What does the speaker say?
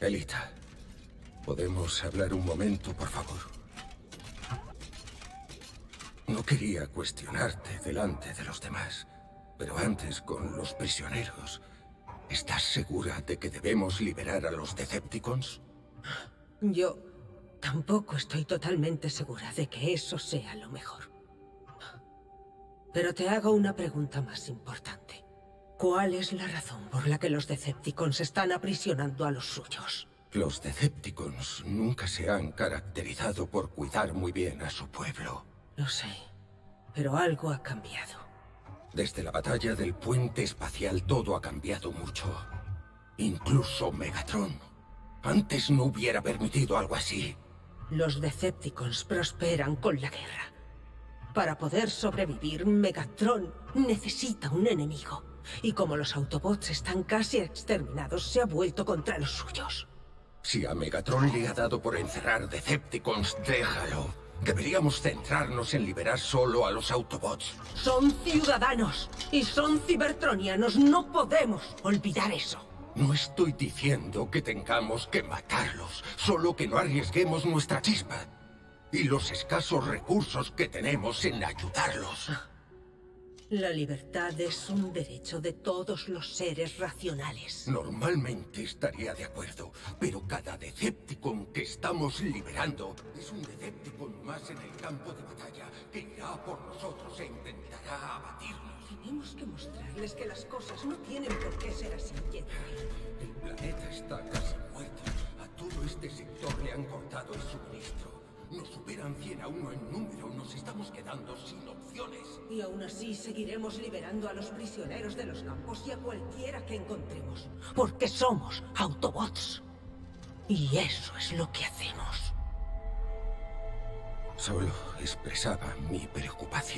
Elita, ¿podemos hablar un momento, por favor? No quería cuestionarte delante de los demás, pero antes con los prisioneros, ¿estás segura de que debemos liberar a los Decepticons? Yo tampoco estoy totalmente segura de que eso sea lo mejor. Pero te hago una pregunta más importante. ¿Cuál es la razón por la que los Decepticons están aprisionando a los suyos? Los Decepticons nunca se han caracterizado por cuidar muy bien a su pueblo. Lo sé, pero algo ha cambiado. Desde la batalla del puente espacial todo ha cambiado mucho. Incluso Megatron. Antes no hubiera permitido algo así. Los Decepticons prosperan con la guerra. Para poder sobrevivir, Megatron necesita un enemigo. Y como los Autobots están casi exterminados, se ha vuelto contra los suyos. Si a Megatron le ha dado por encerrar Decepticons, déjalo. Deberíamos centrarnos en liberar solo a los Autobots. Son ciudadanos y son cibertronianos. No podemos olvidar eso. No estoy diciendo que tengamos que matarlos, solo que no arriesguemos nuestra chispa y los escasos recursos que tenemos en ayudarlos. La libertad es un derecho de todos los seres racionales. Normalmente estaría de acuerdo, pero cada Decepticon que estamos liberando es un Decepticon más en el campo de batalla que irá por nosotros e intentará abatirnos. Tenemos que mostrarles que las cosas no tienen por qué ser así, Jedi. El planeta está casi muerto. A todo este sector le han cortado el suministro. Nos superan 100 a 1 en número. Nos estamos quedando sin opciones. Y aún así seguiremos liberando a los prisioneros de los campos y a cualquiera que encontremos. Porque somos Autobots. Y eso es lo que hacemos. Solo expresaba mi preocupación.